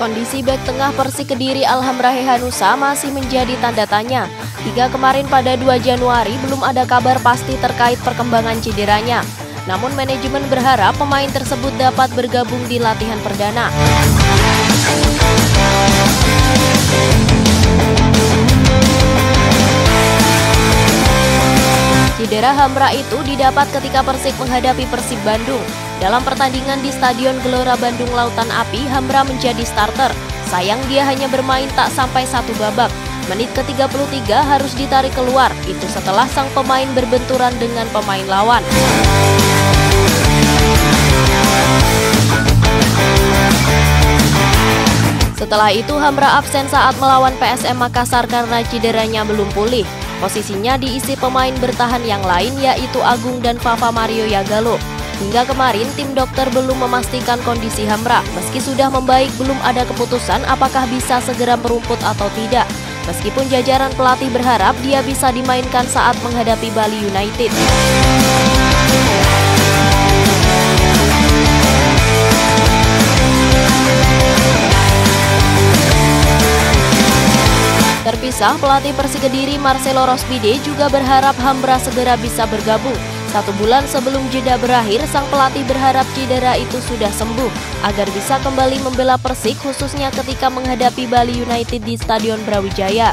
Kondisi bek tengah Persik Kediri Alhamra Hehanusa masih menjadi tanda tanya. Hingga kemarin pada 2 Januari belum ada kabar pasti terkait perkembangan cederanya. Namun manajemen berharap pemain tersebut dapat bergabung di latihan perdana. Cedera Hamra itu didapat ketika Persik menghadapi Persib Bandung. Dalam pertandingan di Stadion Gelora Bandung Lautan Api, Hamra menjadi starter. Sayang dia hanya bermain tak sampai satu babak. Menit ke-33 harus ditarik keluar, itu setelah sang pemain berbenturan dengan pemain lawan. Setelah itu Hamra absen saat melawan PSM Makassar karena cederanya belum pulih. Posisinya diisi pemain bertahan yang lain yaitu Agung dan Fafa Mario Yagalo. Hingga kemarin, tim dokter belum memastikan kondisi Hamra. Meski sudah membaik, belum ada keputusan apakah bisa segera merumput atau tidak. Meskipun jajaran pelatih berharap dia bisa dimainkan saat menghadapi Bali United. Pelatih Persik Kediri Marcelo Rosbide juga berharap Hambra segera bisa bergabung. Satu bulan sebelum jeda berakhir, sang pelatih berharap cedera itu sudah sembuh agar bisa kembali membela Persik khususnya ketika menghadapi Bali United di Stadion Brawijaya.